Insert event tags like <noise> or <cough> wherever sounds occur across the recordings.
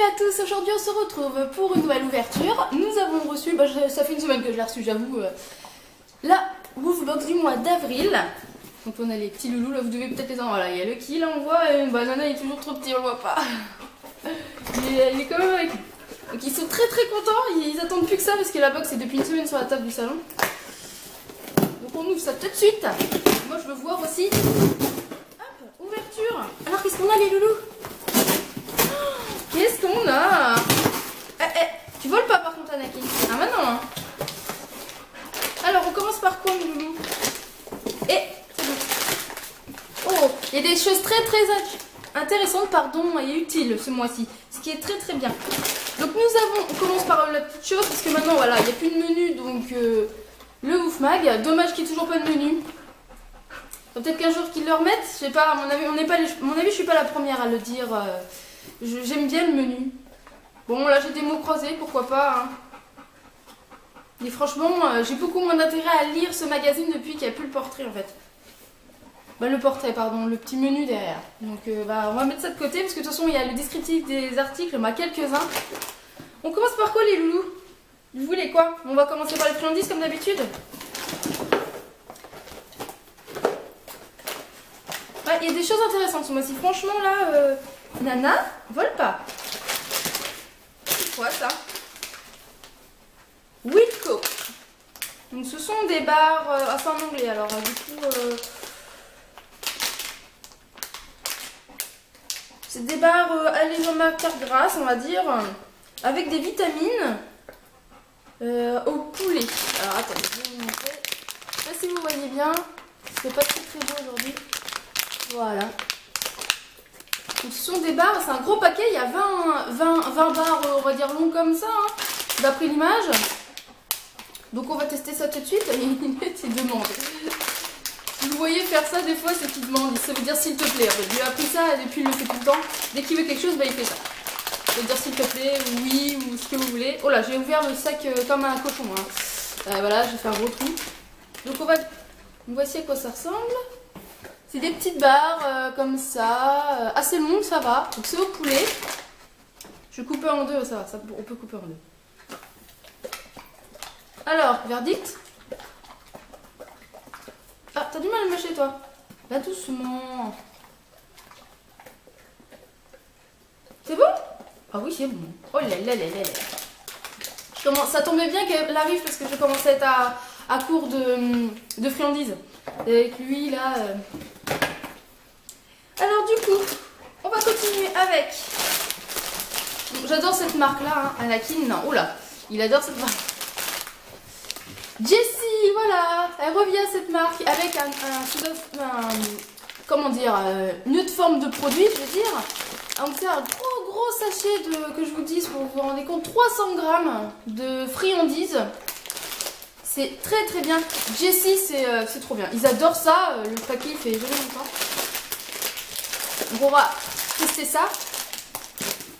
Salut à tous, aujourd'hui on se retrouve pour une nouvelle ouverture. Nous avons reçu, bah, ça fait une semaine que je l'ai reçu, j'avoue, euh, la Woofbox du mois d'avril. Donc on a les petits loulous, là vous devez peut-être les en Voilà, il y a le qui là on voit, et bah il est toujours trop petit, on le voit pas. <laughs> Il est, est quand même avec. Donc ils sont très très contents, ils attendent plus que ça parce que la box est depuis une semaine sur la table du salon. Donc on ouvre ça tout de suite. Moi je veux voir aussi. Hop, ouverture. Alors qu'est-ce qu'on a les loulous? Qu'est-ce qu'on a eh, eh, Tu voles pas par contre Anakin Ah bah non hein. Alors on commence par quoi mon loulou Eh. Oh, il y a des choses très très int- intéressantes pardon, et utiles ce mois-ci. Ce qui est très très bien. Donc nous avons, on commence par la petite chose parce que maintenant voilà, il n'y a plus de menu donc euh, le Ouf Mag. Dommage qu'il n'y ait toujours pas de menu. Peut-être qu'un jour qu'ils le remettent, je sais pas, à mon avis, on n'est pas mon avis, je suis pas la première à le dire. euh, J'aime bien le menu. Bon, là j'ai des mots croisés, pourquoi pas. hein. Et franchement, euh, j'ai beaucoup moins d'intérêt à lire ce magazine depuis qu'il n'y a plus le portrait en fait. Bah, le portrait, pardon, le petit menu derrière. Donc euh, bah, on va mettre ça de côté parce que de toute façon il y a le descriptif des articles, on a quelques-uns. On commence par quoi les loulous? Vous voulez quoi? On va commencer par les friandises comme d'habitude il y a des choses intéressantes ce mois-ci. Franchement là, euh, Nana, vole pas. C'est quoi ça? Wilco. Donc ce sont des barres, euh, c'est en anglais alors euh, du coup... euh, c'est des barres euh, matière grasse on va dire, avec des vitamines euh, au poulet. Alors attendez, je vais vous montrer. Je sais pas si vous voyez bien, c'est pas très très beau aujourd'hui. Voilà. Donc, ce sont des barres, c'est un gros paquet, il y a 20, 20, 20 barres, on va dire longues comme ça, hein, d'après l'image. Donc on va tester ça tout de suite. <laughs> Il demande. Vous voyez faire ça des fois, c'est qu'il demande. Ça veut dire s'il te plaît. En fait. Je lui ai appris ça depuis le fait tout le temps. Dès qu'il veut quelque chose, bah, il fait ça. Ça veut dire s'il te plaît, ou oui, ou ce que vous voulez. Oh là, j'ai ouvert le sac euh, comme un cochon. hein. Euh, voilà, j'ai fait un gros trou. Donc on va. Voici à quoi ça ressemble. C'est des petites barres euh, comme ça, euh, assez longues, ça va. Donc c'est au poulet. Je vais couper en deux, ça va, on peut couper en deux. Alors, verdict Ah, t'as du mal à le mâcher toi Là doucement. C'est bon? Ah oui, c'est bon. Oh là là là là là. Je commence- Ça tombait bien qu'elle arrive parce que je commençais à être à, à court de, de friandises. Avec lui là. euh. On va continuer avec. J'adore cette marque là, hein. Anakin. Non, là, il adore cette marque. Jessie, voilà, elle revient cette marque avec un, un comment dire, euh, une autre forme de produit, je veux dire. Donc c'est un gros gros sachet de, que je vous dis, pour vous vous rendez compte, 300 grammes de friandises. C'est très très bien. Jessie, c'est euh, trop bien. Ils adorent ça. euh, Le paquet, fait jamais longtemps. On va tester ça?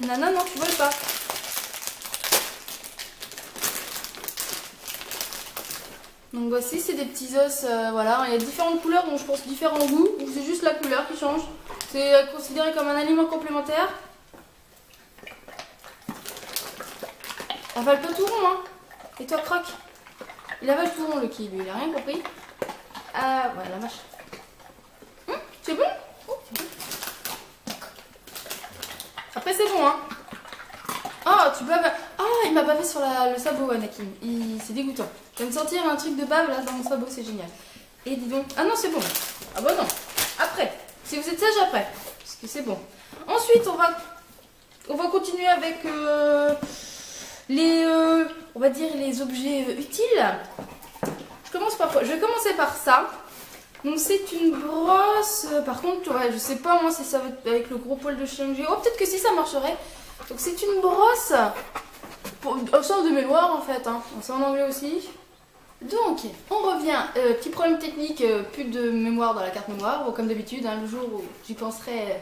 Nana, non, tu veux pas. Donc voici, c'est des petits os, euh, voilà, il y a différentes couleurs, donc je pense différents goûts, c'est juste la couleur qui change. C'est euh, considéré comme un aliment complémentaire. Avale pas tout rond, hein. Et toi, croque. Il avale tout rond, le qui, lui, il a rien compris. Ah, ouais, la vache. Hum, c'est bon Oh, c'est bon. C'est bon, hein. Oh, tu baves. Ah, il m'a bavé sur le sabot, Anakin. C'est dégoûtant. Je viens de sentir un truc de bave là dans mon sabot, c'est génial. Et dis donc. Ah non, c'est bon. Ah bah non. Après. Si vous êtes sage, après. Parce que c'est bon. Ensuite, on va, on va continuer avec euh, les, euh, on va dire les objets euh, utiles. Je commence par Je vais commencer par ça. Donc c'est une brosse. Par contre, je sais pas moi si ça va être avec le gros poil de chien. Oh, peut-être que si ça marcherait. Donc c'est une brosse pour, au sens de mémoire en fait. Hein. C'est en anglais aussi. Donc, on revient. Euh, petit problème technique, euh, plus de mémoire dans la carte mémoire. Comme d'habitude, hein, le jour où j'y penserai, euh,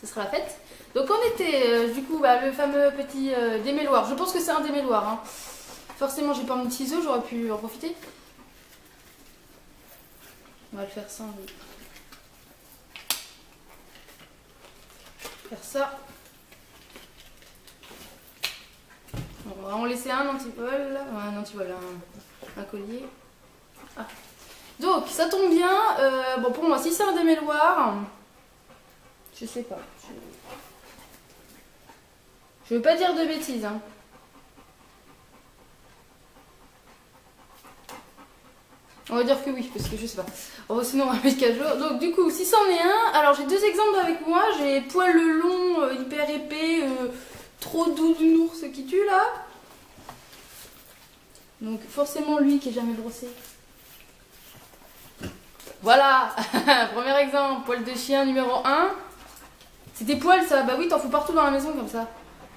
ce sera la fête. Donc, on était du coup bah, le fameux petit démêloir. Je pense que c'est un démêloir. Hein. Forcément, j'ai pas mon ciseau, j'aurais pu en profiter. On va le faire sans. oui. Faire ça. va en laisser un antivol, un antivol, un, un collier. Ah. Donc, ça tombe bien. euh, bon, pour moi, si c'est un démêloir, je sais pas. Je, je veux pas dire de bêtises, hein. On va dire que oui, parce que je sais pas. Oh, sinon, on va mettre 4 jours. Donc, du coup, si c'en est un, alors j'ai deux exemples avec moi. J'ai poil long, euh, hyper épais, euh, trop doux d'une ours qui tue là. Donc, forcément, lui qui est jamais brossé. Voilà, <laughs> premier exemple, poil de chien numéro 1. C'est des poils, ça Bah oui, t'en fous partout dans la maison comme ça.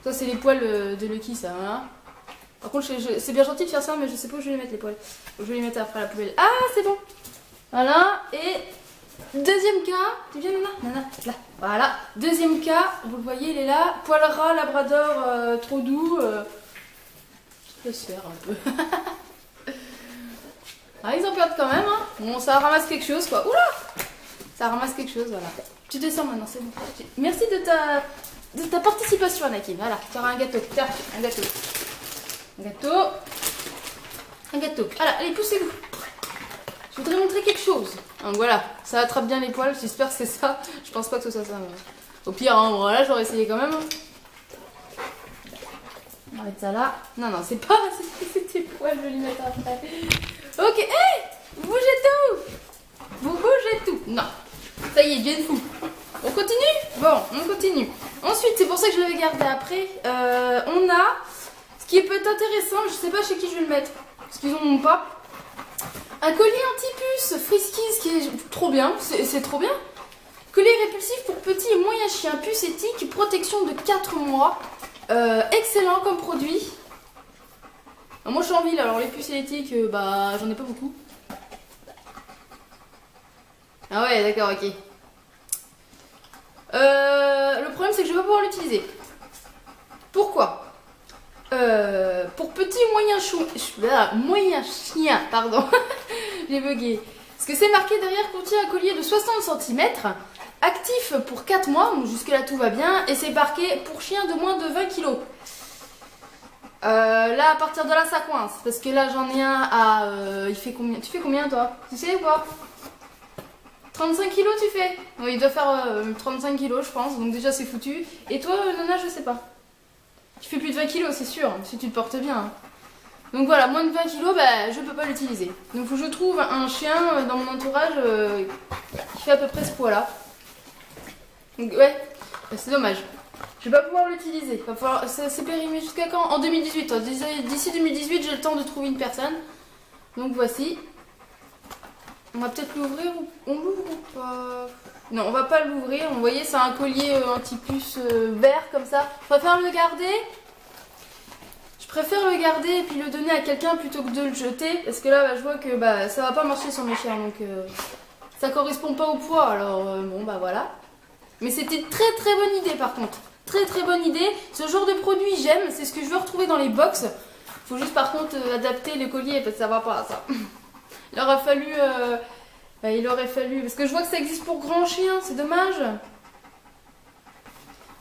Ça, c'est les poils euh, de Lucky, ça. Voilà. Par contre, c'est bien gentil de faire ça, mais je sais pas où je vais les mettre les poils. Je vais les mettre après la poubelle. Ah, c'est bon. Voilà. Et deuxième cas. Tu viens, Nana Nana, là. Voilà. Deuxième cas. Vous le voyez, il est là. Poil ras, labrador, euh, trop doux. Euh... Je se faire un peu. <laughs> ah, ils en perdent quand même. Hein. Bon, ça ramasse quelque chose, quoi. Oula Ça ramasse quelque chose, voilà. Tu descends maintenant, c'est bon. Merci de ta, de ta participation, Anakin. Voilà, tu auras un gâteau. Tiens, un gâteau. Un gâteau. Un gâteau. Voilà, allez, poussez-vous. Je voudrais montrer quelque chose. Donc voilà, ça attrape bien les poils, j'espère que c'est ça. Je pense pas que ce soit ça. Au pire, hein, voilà, j'aurais essayé quand même. hein. On va mettre ça là. Non, non, c'est pas. <laughs> C'est tes poils, je vais les mettre après. Ok, hé Bougez tout Vous bougez tout Non. Ça y est, Jane fou. On continue? Bon, on continue. Ensuite, c'est pour ça que je l'avais gardé après. euh, on a qui peut être intéressant, je sais pas chez qui je vais le mettre, parce qu'ils en ont pas. Un collier anti-puce Friskies qui est trop bien, c'est trop bien. Collier répulsif pour petits et moyens chiens, puce éthique, protection de 4 mois. Euh, excellent comme produit. Alors, moi je suis en ville, alors les puces éthiques, euh, bah j'en ai pas beaucoup. Ah ouais, d'accord, ok. Euh, le problème c'est que je vais pas pouvoir l'utiliser. Pourquoi? Euh, Pour petits moyens chou... ah, moyens chiens, pardon. <laughs> J'ai bugué. Parce que c'est marqué derrière contient un collier de 60 cm, actif pour 4 mois, donc jusque là tout va bien, et c'est marqué pour chien de moins de 20 kg. Euh, là à partir de là ça coince, parce que là j'en ai un à... euh, il fait combien Tu fais combien toi? Tu sais ou pas? 35 kilos tu fais? Il doit faire euh, 35 kilos je pense, donc déjà c'est foutu. Et toi, Nana, je sais pas. Tu fais plus de 20 kilos, c'est sûr, si tu te portes bien. Donc voilà, moins de 20 kilos, bah, je peux pas l'utiliser. Donc faut que je trouve un chien euh, dans mon entourage euh, qui fait à peu près ce poids-là. Donc ouais, bah, c'est dommage. Je vais pas pouvoir l'utiliser. Falloir- C'est périmé jusqu'à quand? En 2018. hein. D'ici 2018, j'ai le temps de trouver une personne. Donc voici. On va peut-être l'ouvrir ou on l'ouvre ou pas? Non, on va pas l'ouvrir. Vous voyez, c'est un collier euh, anti-puce euh, vert comme ça. Je préfère le garder. Je préfère le garder et puis le donner à quelqu'un plutôt que de le jeter. Parce que là, bah, je vois que bah, ça va pas marcher sur mes chiens. Donc euh, ça correspond pas au poids. Alors euh, bon, bah voilà. Mais c'était très très bonne idée par contre. Très très bonne idée. Ce genre de produit, j'aime. C'est ce que je veux retrouver dans les box. Faut juste par contre euh, adapter le collier parce que ça va pas ça. <laughs> Il aurait fallu. Bah, il aurait fallu. Parce que je vois que ça existe pour grands chiens, c'est dommage.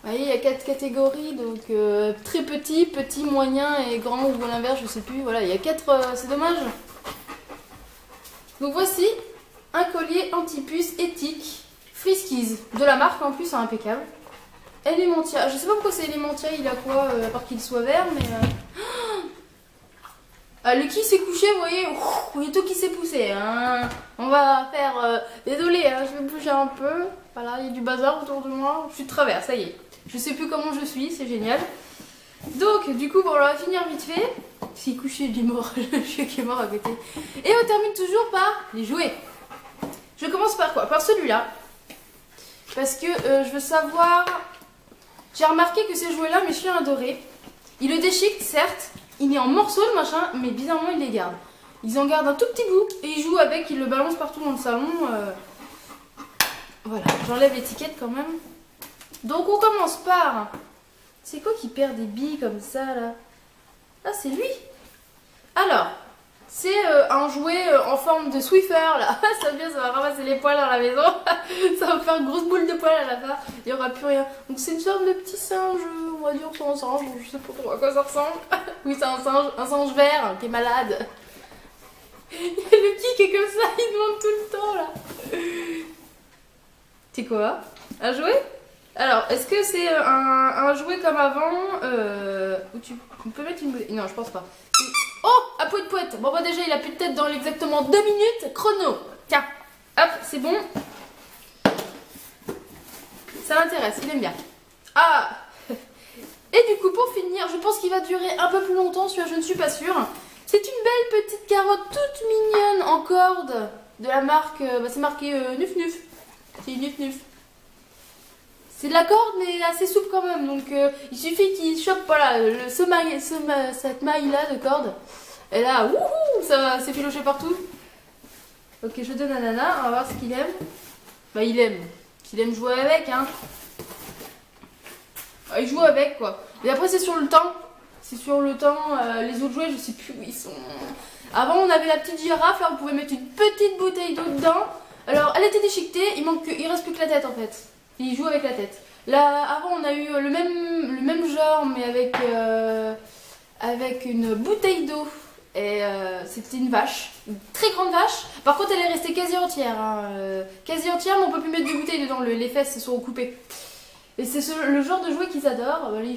Vous voyez, il y a quatre catégories, donc euh, très petit, petit, moyen et grand ou l'inverse, je sais plus. Voilà, il y a quatre. euh, c'est dommage. Donc voici un collier anti-puce éthique Friskies. De la marque en plus, c'est impeccable. Elementia. Je sais pas pourquoi c'est Elementia, il a quoi, euh, à part qu'il soit vert, mais. Euh, Lucky s'est couché, vous voyez, il y a tout qui s'est poussé. hein. On va faire. euh, Désolé, hein, je vais bouger un peu. Voilà, il y a du bazar autour de moi. Je suis de travers, ça y est. Je sais plus comment je suis, c'est génial. Donc, du coup, bon, on va finir vite fait. Est couché, il est mort. Le chien qui est mort à côté. Et on termine toujours par les jouets. Je commence par quoi? Par celui-là. Parce que euh, je veux savoir. J'ai remarqué que ces jouets-là, mes chiens adoraient. Ils le déchiquent, certes. Il est en morceaux, le machin, mais bizarrement, ils les gardent. Ils en gardent un tout petit bout et ils jouent avec, ils le balancent partout dans le salon. euh. Voilà, j'enlève l'étiquette quand même. Donc on commence par. C'est quoi qui perd des billes comme ça là? Ah, c'est lui? Alors, c'est euh, un jouet euh, en forme de Swiffer là. <laughs> ça va bien, ça va ramasser les poils dans la maison. Une grosse boule de poils à la fin. Il n'y aura plus rien. Donc c'est une sorte de petit singe, on va dire c'est un singe, je sais pas à quoi ça ressemble. <laughs> oui, c'est un singe, un singe vert qui est malade. <laughs> Il y a le qui est comme ça, <laughs> il demande tout le temps là. C'est quoi? Un jouet? Alors, est-ce que c'est un, un, jouet comme avant euh, Où tu on peut mettre une bouteille? Non, je pense pas. Oh À poète poète Bon, bah déjà, il a plus de tête dans exactement deux minutes. Chrono Tiens, hop, c'est bon. Ça l'intéresse, il aime bien. Ah <laughs> Et du coup, pour finir, je pense qu'il va durer un peu plus longtemps, celui-là, je ne suis pas sûre. C'est une belle petite carotte toute mignonne en corde de la marque, euh, bah, c'est marqué euh, Nuf Nuf. C'est Nuf Nuf. C'est de la corde mais assez souple quand même, donc euh, il suffit qu'il chope voilà, ce cette maille là de corde. Et là, wouhou, ça va s'effilocher partout. Ok, je donne à Nana, on va voir ce qu'il aime. Bah il aime, qu'il aime jouer avec hein. Ah, il joue avec quoi. Et après c'est sur le temps, c'est sur le temps, euh, les autres jouets, je sais plus où ils sont. Avant, on avait la petite girafe, là, on pouvait mettre une petite bouteille d'eau dedans. Alors, elle était déchiquetée, il manque que, il reste plus que la tête, en fait. Il joue avec la tête. Là, avant, on a eu le même, le même genre, mais avec, euh, avec une bouteille d'eau. Et euh, c'était une vache, une très grande vache. Par contre, elle est restée quasi entière. Hein. quasi entière, mais on peut plus mettre de bouteilles dedans. les fesses sont coupées. Et c'est le genre de jouet qu'ils adorent. Bah, ils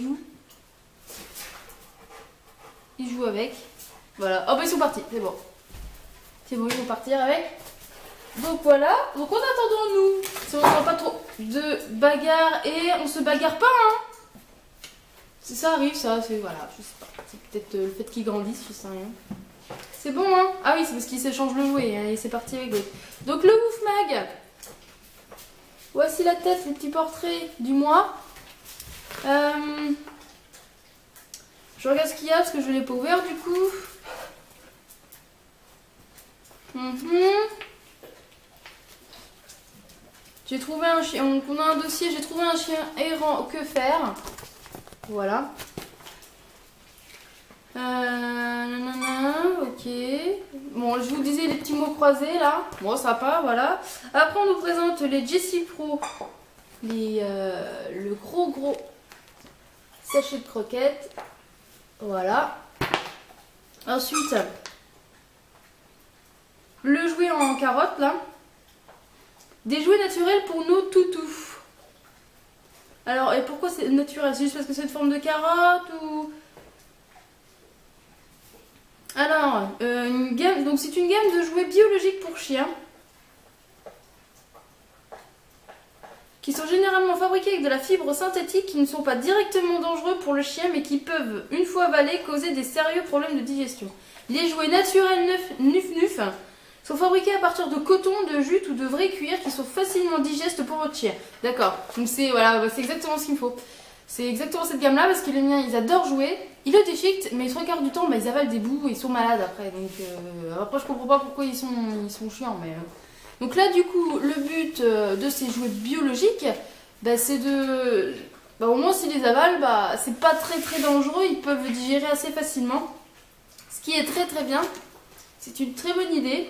jouent avec. Voilà. Oh bah ils sont partis, c'est bon. C'est bon, ils vont partir avec. Donc voilà. Donc en attendant nous, si on ne pas trop de bagarre et on se bagarre pas, hein. Ça arrive, ça, c'est voilà, je sais pas. C'est peut-être euh, le fait qu'ils grandissent, je sais rien. C'est bon, hein Ah oui, c'est parce qu'ils s'échangent le jouet. Hein, et c'est parti avec l'autre. Donc le Wouf Mag. Voici la tête, le petit portrait du mois. Euh, je regarde ce qu'il y a parce que je ne l'ai pas ouvert du coup. Mhm. J'ai trouvé un chien. On a un dossier. J'ai trouvé un chien errant. Que faire? Voilà. Euh, ok. Bon, je vous disais les petits mots croisés là. Bon, part, voilà. Après, on nous présente les Jessie Pro. Euh, le gros gros sachet de croquettes. Voilà. Ensuite, le jouet en carotte là. Des jouets naturels pour nos toutous. Alors, et pourquoi c'est naturel? C'est juste parce que c'est une forme de carotte ou... Alors, euh, une gamme, donc c'est une gamme de jouets biologiques pour chiens. qui sont généralement fabriqués avec de la fibre synthétique qui ne sont pas directement dangereux pour le chien mais qui peuvent, une fois avalés, causer des sérieux problèmes de digestion. Les jouets naturels Nuf Nuf sont fabriqués à partir de coton, de jute ou de vrai cuir qui sont facilement digestes pour votre chien. D'accord, donc c'est voilà, c'est exactement ce qu'il me faut. C'est exactement cette gamme là parce que les miens ils adorent jouer, ils le déchiquent mais trois quarts du temps bah, ils avalent des bouts et ils sont malades après. Donc euh, après je comprends pas pourquoi ils sont, ils sont chiants mais... Euh, donc là, du coup, le but euh, de ces jouets biologiques, bah, c'est de... Bah, au moins, s'ils les avalent, bah, c'est pas très très dangereux, ils peuvent digérer assez facilement. Ce qui est très très bien. C'est une très bonne idée.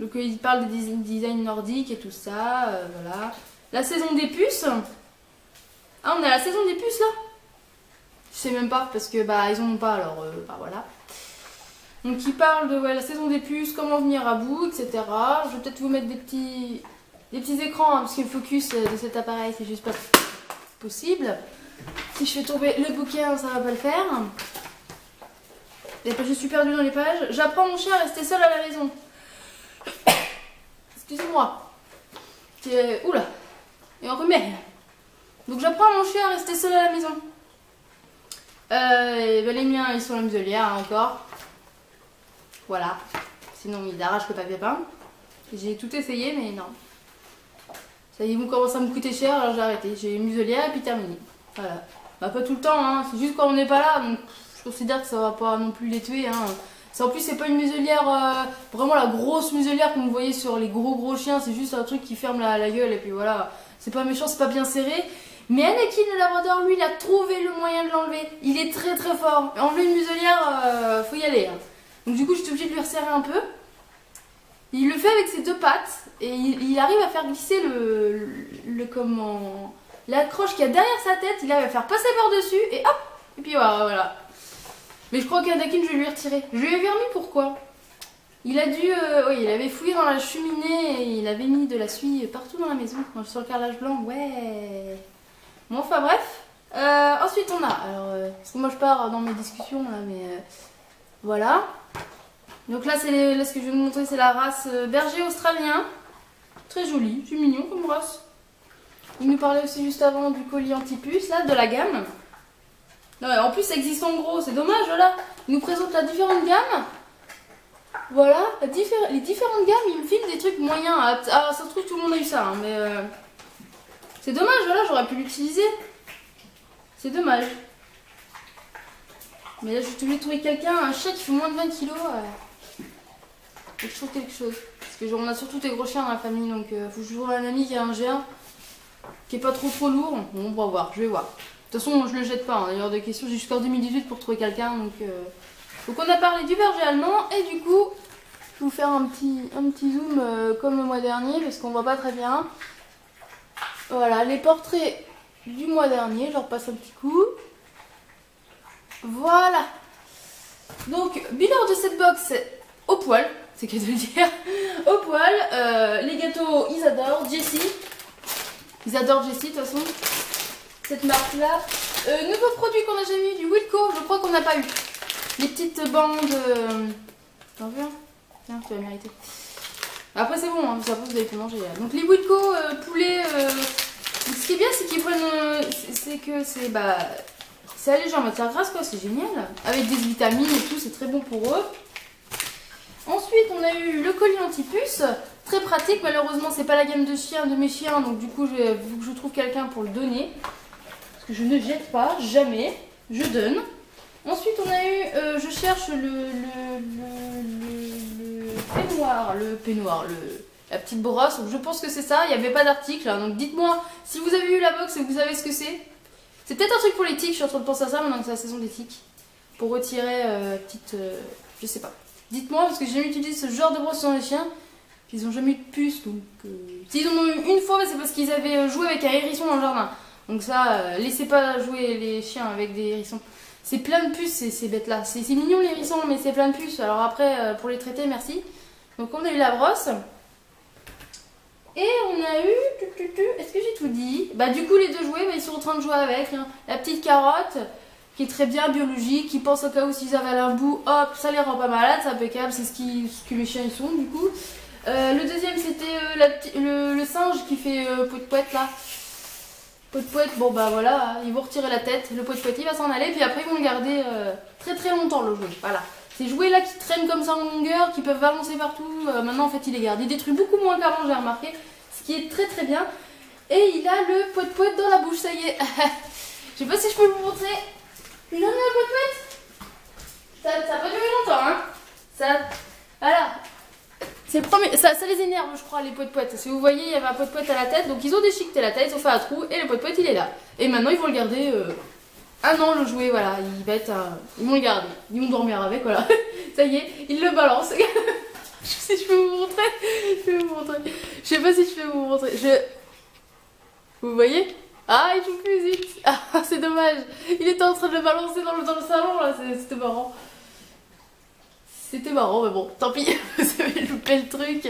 Donc, euh, il parle des designs nordiques et tout ça, euh, voilà. La saison des puces. Ah, on est à la saison des puces, là? Je sais même pas, parce que, bah, ils ont pas, alors, bah, voilà. Donc il parle de la saison des puces, comment venir à bout, etc. Je vais peut-être vous mettre des petits, des petits écrans, hein, parce que le focus euh, de cet appareil, c'est juste pas possible. Si je fais tomber le bouquin, ça va pas le faire. Et je suis perdue dans les pages. J'apprends mon chien à rester seul à la maison. Excusez-moi. Oula. Et on remet. Donc j'apprends mon chien à rester seul à la maison. Euh, ben, les miens, ils sont à la muselière hein, encore. Voilà. Sinon, il arrache le papier peint. J'ai tout essayé, mais non. Ça y est, ils vont à me coûter cher, alors j'ai arrêté. J'ai une muselière et puis terminé. Voilà. Bah, pas tout le temps, hein. c'est juste quand on n'est pas là. Donc, je considère que ça va pas non plus les tuer. Hein. En plus, c'est pas une muselière, euh, vraiment la grosse muselière vous voyez sur les gros gros chiens. C'est juste un truc qui ferme la, gueule et puis voilà. C'est pas méchant, c'est pas bien serré. Mais Anakin le Labrador, lui, il a trouvé le moyen de l'enlever. Il est très très fort. Enlever une muselière, euh, faut y aller. Hein. Donc du coup, j'étais obligée de lui resserrer un peu. Il le fait avec ses deux pattes et il, arrive à faire glisser le, le, comment l'accroche qu'il y a derrière sa tête. Il arrive à faire passer par dessus et hop et puis voilà. Mais je crois qu'Anakin, je vais lui retirer. Je lui ai remis pourquoi? Il a dû, euh, oui, il avait fouillé dans la cheminée et il avait mis de la suie partout dans la maison sur le carrelage blanc. Ouais. Bon, enfin bref. Euh, ensuite, on a, alors, euh, parce que moi je pars dans mes discussions là, mais voilà. Donc là, c'est là, ce que je vais vous montrer, c'est la race euh, berger australien. Très joli, c'est mignon comme race. Il nous parlait aussi juste avant du collier anti-puce, là, de la gamme. En plus, ça existe en gros, c'est dommage, voilà. Il nous présente la différente gamme. Voilà, les différentes gammes, il me filme des trucs moyens. Ah, ah, ça se trouve, tout le monde a eu ça, hein, mais... Euh, c'est dommage, voilà, j'aurais pu l'utiliser. C'est dommage. Mais là, je suis obligée de trouver quelqu'un, un chat qui fait moins de 20 kilos. Faut que je trouve quelque chose. Parce que on a surtout des gros chiens dans la famille, donc euh, faut que je trouve un ami qui a un géant qui est pas trop trop lourd. Bon, on va voir, je vais voir. De toute façon, je le jette pas. Hein. D'ailleurs, des questions, j'ai jusqu'en 2018 pour trouver quelqu'un. Donc, euh... donc, on a parlé du berger allemand et du coup, je vais vous faire un petit, un petit zoom euh, comme le mois dernier parce qu'on voit pas très bien. Voilà, les portraits du mois dernier, je leur passe un petit coup. Voilà. Donc, bilan de cette box au poil c'est que de le dire. <laughs> Au poil, euh, les gâteaux, ils adorent. Jessie, ils adorent Jessie de toute façon. Cette marque-là. Euh, nouveau produit qu'on a jamais eu, du Wilco, je crois qu'on n'a pas eu. Les petites bandes. Euh... T'en veux Tiens, tu vas mériter. Après, c'est bon, hein, ça vous avez pu manger. Donc, les Wilco euh, poulet. Ce qui est bien, c'est qu'ils prennent. c'est que c'est. Bah. C'est en matière grasse, quoi, c'est génial. Avec des vitamines et tout, c'est très bon pour eux. Ensuite, on a eu le colis anti-puce. Très pratique. Malheureusement, c'est pas la gamme de chiens de mes chiens. Donc, du coup, que je trouve quelqu'un pour le donner. Je ne jette pas, jamais. Je donne. Ensuite, on a eu, euh, je cherche le, le, le, peignoir, le peignoir, la petite brosse. je pense que c'est ça. Il n'y avait pas d'article. Hein. donc, dites-moi si vous avez eu la box et vous savez ce que c'est. C'est peut-être un truc pour les tiques. Je suis en train de penser à ça maintenant que c'est la saison des tiques. Pour retirer euh, petite, euh, je sais pas. Dites-moi, parce que j'ai jamais utilisé ce genre de brosse sur les chiens. Ils n'ont jamais eu de puce, donc... Euh, s'ils en ont eu une fois, c'est parce qu'ils avaient euh, joué avec un hérisson dans le jardin. Donc ça, euh, laissez pas jouer les chiens avec des hérissons. C'est plein de puces, ces, bêtes-là. C'est mignon les hérissons, mais c'est plein de puces. Alors après, pour les traiter, merci. Donc on a eu la brosse. Et on a eu... Est-ce que j'ai tout dit? Bah du coup, les deux jouets, bah, ils sont en train de jouer avec. Hein. La petite carotte qui est très bien biologique, qui pense au cas où s'ils avalent un bout, hop, ça les rend pas malades, c'est impeccable, c'est ce, qui, ce que les chiens sont du coup. Euh, le deuxième c'était euh, le, singe qui fait euh, de poète là. Pot de poète, bon bah voilà, ils vont retirer la tête, le pot de poète il va s'en aller, puis après ils vont le garder euh, très très longtemps le jouet, voilà. Ces jouets là qui traînent comme ça en longueur, qui peuvent balancer partout, maintenant en fait il les garde. Il détruit beaucoup moins qu'avant j'ai remarqué, ce qui est très très bien. Et il a le pot de poète dans la bouche, ça y est. <laughs> Je sais pas si je peux vous montrer. Tu donnes la pote ça, ça pas durer longtemps, hein? Ça. Voilà. C'est premier. Ça, les énerve, je crois, les potes poètes. Si vous voyez, il y avait un pote poète à la tête, donc ils ont déchiqueté la tête, ils ont fait un trou, et le pote poète il est là. Et maintenant, ils vont le garder euh, un an, le jouet, voilà. Il va être. Ils vont le garder. Ils vont dormir avec, voilà. <laughs> ça y est, ils le balancent. <laughs> je sais si je peux vous montrer. Je vais vous montrer. Je sais pas si je peux vous montrer. Je. Vous voyez? Ah, il joue plus vite. <laughs> Ah, c'est dommage. Il était en train de le balancer dans le, dans le salon, là. C'était marrant. C'était marrant, mais bon, tant pis. <laughs> Vous avez loupé le truc.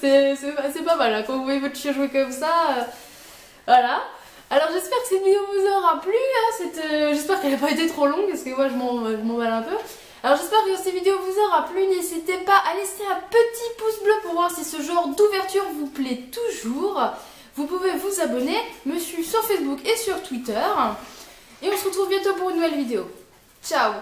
C'est pas mal, là. Quand vous voyez votre chien jouer comme ça. Euh, voilà. Alors, j'espère que cette vidéo vous aura plu. Hein. Euh, j'espère qu'elle n'a pas été trop longue, parce que moi, je m'emballe un peu. Alors j'espère que cette vidéo vous aura plu, n'hésitez pas à laisser un petit pouce bleu pour voir si ce genre d'ouverture vous plaît toujours. Vous pouvez vous abonner, me suivre sur Facebook et sur Twitter. Et on se retrouve bientôt pour une nouvelle vidéo. Ciao